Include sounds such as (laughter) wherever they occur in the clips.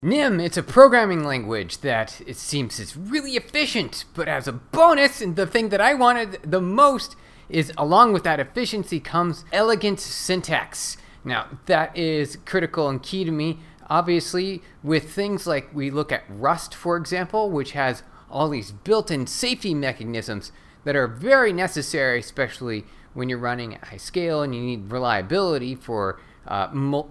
Nim, it's a programming language that it seems is really efficient, but as a bonus, and the thing that I wanted the most is along with that efficiency comes elegant syntax. Now, that is critical and key to me. Obviously, with things like we look at Rust, for example, which has all these built-in safety mechanisms that are very necessary, especially when you're running at high scale and you need reliability for uh,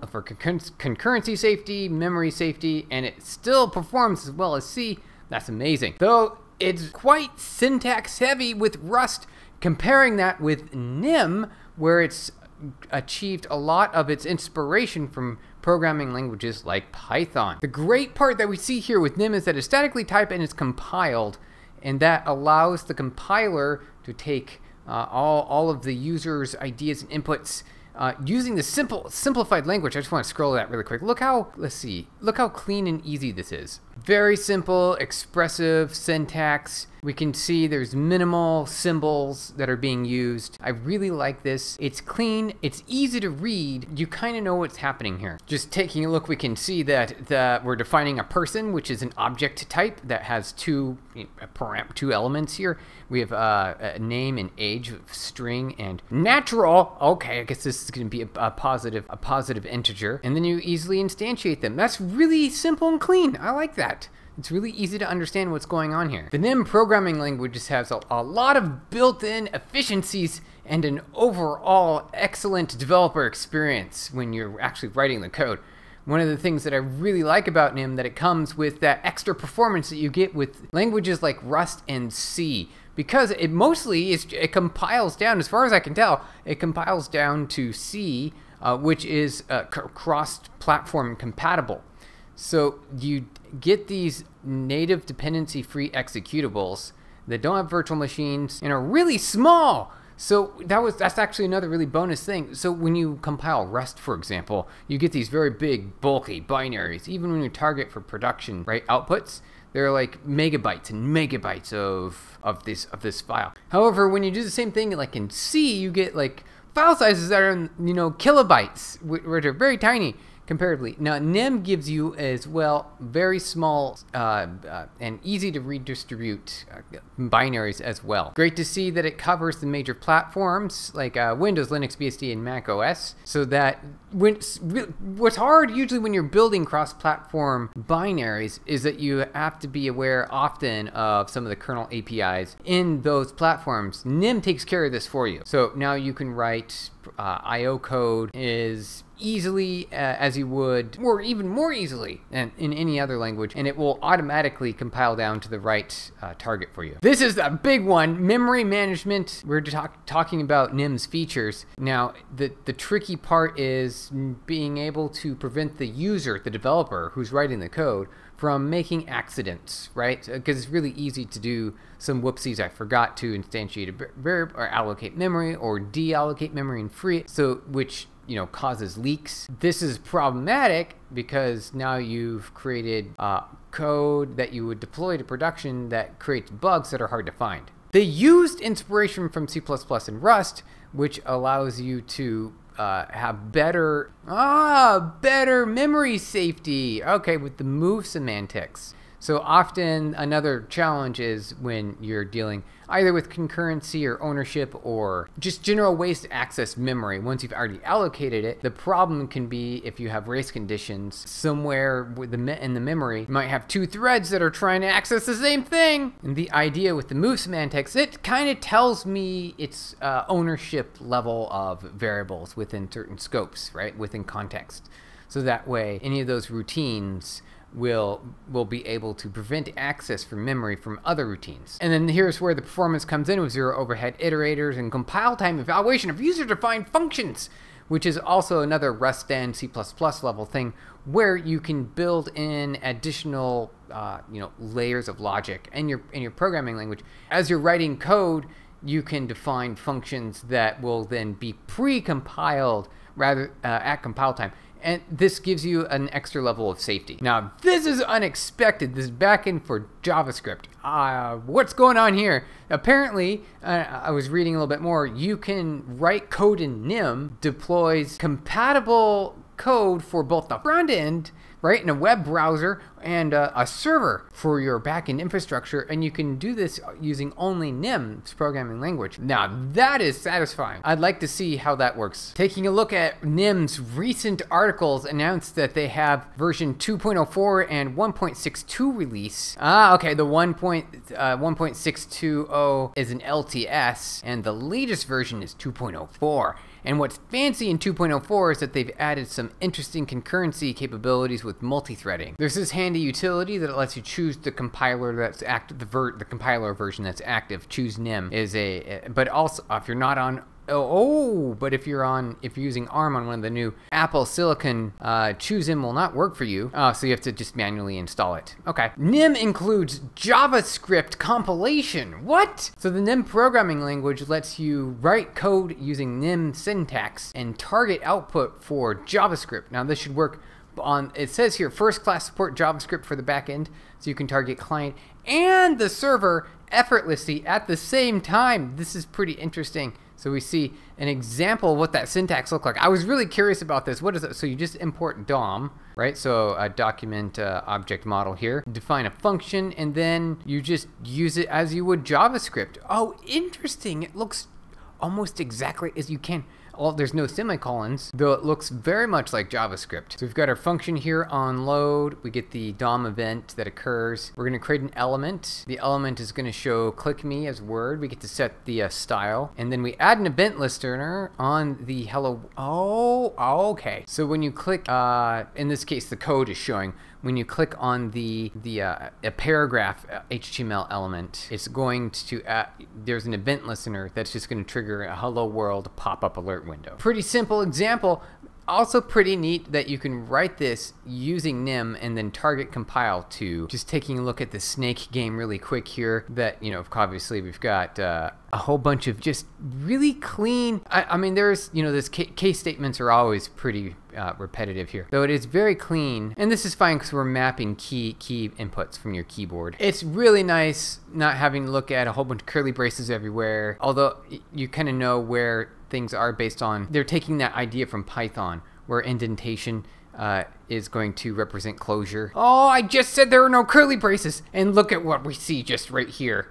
for concurrency safety, memory safety, and it still performs as well as C. That's amazing. Though it's quite syntax heavy with Rust, comparing that with Nim, where it's achieved a lot of its inspiration from programming languages like Python. The great part that we see here with Nim is that it's statically typed and it's compiled, and that allows the compiler to take uh, all, all of the user's ideas and inputs uh, using the simple simplified language, I just want to scroll that really quick. Look how, let's see, look how clean and easy this is. Very simple, expressive syntax. We can see there's minimal symbols that are being used. I really like this. It's clean, it's easy to read. You kind of know what's happening here. Just taking a look, we can see that the, we're defining a person, which is an object type that has two, two elements here. We have uh, a name and age, string, and natural. Okay, I guess this is going to be a, a positive, a positive integer, and then you easily instantiate them. That's really simple and clean. I like that. It's really easy to understand what's going on here. The NIM programming language just has a, a lot of built-in efficiencies and an overall excellent developer experience when you're actually writing the code. One of the things that I really like about NIM that it comes with that extra performance that you get with languages like Rust and C, because it mostly is it compiles down as far as I can tell it compiles down to C uh, which is uh, cross-platform compatible so you get these native dependency free executables that don't have virtual machines and are really small so that was that's actually another really bonus thing. So when you compile Rust, for example, you get these very big, bulky binaries. Even when you target for production, right, outputs, they're like megabytes and megabytes of of this of this file. However, when you do the same thing like in C, you get like file sizes that are you know kilobytes, which are very tiny comparatively. Now, NIM gives you as well very small uh, uh, and easy to redistribute uh, binaries as well. Great to see that it covers the major platforms like uh, Windows, Linux, BSD, and Mac OS, so that when, what's hard usually when you're building cross-platform binaries is that you have to be aware often of some of the kernel APIs in those platforms. NIM takes care of this for you. So now you can write uh, IO code is easily uh, as you would, or even more easily than in any other language, and it will automatically compile down to the right uh, target for you. This is a big one, memory management. We're talk talking about NIM's features. Now, the, the tricky part is being able to prevent the user, the developer who's writing the code, from making accidents, right? Because it's really easy to do some whoopsies. I forgot to instantiate a verb or allocate memory or deallocate memory and free it, so which you know causes leaks. This is problematic because now you've created uh, code that you would deploy to production that creates bugs that are hard to find. They used inspiration from C++ and Rust, which allows you to uh, have better, ah, better memory safety. Okay, with the move semantics. So often another challenge is when you're dealing either with concurrency or ownership or just general ways to access memory once you've already allocated it. The problem can be if you have race conditions somewhere with the in the memory, you might have two threads that are trying to access the same thing. And the idea with the move semantics, it kind of tells me its uh, ownership level of variables within certain scopes, right, within context. So that way, any of those routines will will be able to prevent access from memory from other routines. And then here's where the performance comes in with zero overhead iterators and compile time evaluation of user-defined functions, which is also another Rust and C++ level thing where you can build in additional uh, you know layers of logic in your in your programming language. As you're writing code, you can define functions that will then be pre-compiled rather uh, at compile time and this gives you an extra level of safety. Now, this is unexpected. This is backend for JavaScript. Uh, what's going on here? Apparently, uh, I was reading a little bit more, you can write code in NIM, deploys compatible code for both the front end right? In a web browser and uh, a server for your backend infrastructure, and you can do this using only NIM's programming language. Now that is satisfying. I'd like to see how that works. Taking a look at NIM's recent articles announced that they have version 2.04 and 1.62 release. Ah, okay, the 1. Uh, 1.620 is an LTS, and the latest version is 2.04. And what's fancy in 2.04 is that they've added some interesting concurrency capabilities with multi-threading. There's this handy utility that lets you choose the compiler that's active, the, ver the compiler version that's active. Choose nim is a, but also if you're not on Oh, oh, but if you're on, if you're using ARM on one of the new Apple Silicon, uh, ChooseNim will not work for you. Oh, so you have to just manually install it. Okay. NIM includes JavaScript compilation. What? So the NIM programming language lets you write code using NIM syntax and target output for JavaScript. Now this should work on, it says here, first class support JavaScript for the backend, so you can target client and the server effortlessly at the same time. This is pretty interesting. So we see an example of what that syntax looked like. I was really curious about this. What is it? So you just import DOM, right? So a document uh, object model here. Define a function, and then you just use it as you would JavaScript. Oh, interesting. It looks almost exactly as you can well, there's no semicolons, though it looks very much like JavaScript. So we've got our function here on load. We get the DOM event that occurs. We're going to create an element. The element is going to show click me as word. We get to set the uh, style. And then we add an event listener on the hello. Oh, okay. So when you click, uh, in this case, the code is showing when you click on the the uh, a paragraph HTML uh, element, it's going to uh, there's an event listener that's just going to trigger a hello world pop-up alert window. Pretty simple example, also pretty neat that you can write this using nim and then target compile to just taking a look at the snake game really quick here that you know obviously we've got uh, a whole bunch of just really clean I, I mean there's you know this case statements are always pretty uh, repetitive here though it is very clean and this is fine because we're mapping key key inputs from your keyboard it's really nice not having to look at a whole bunch of curly braces everywhere although you kind of know where things are based on they're taking that idea from Python where indentation uh, is going to represent closure. Oh, I just said there are no curly braces. And look at what we see just right here.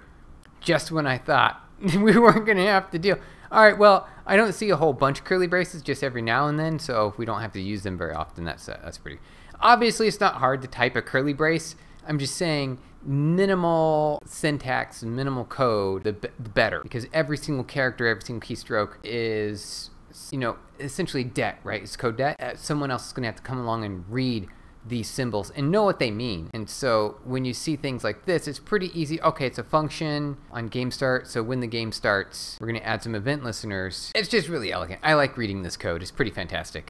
Just when I thought (laughs) we weren't going to have to deal. All right, well, I don't see a whole bunch of curly braces just every now and then, so if we don't have to use them very often. That's, uh, that's pretty... Obviously, it's not hard to type a curly brace. I'm just saying minimal syntax, minimal code, the, the better. Because every single character, every single keystroke is you know, essentially debt, right? It's code debt. Uh, someone else is going to have to come along and read these symbols and know what they mean. And so when you see things like this, it's pretty easy. Okay, it's a function on game start. So when the game starts, we're going to add some event listeners. It's just really elegant. I like reading this code. It's pretty fantastic.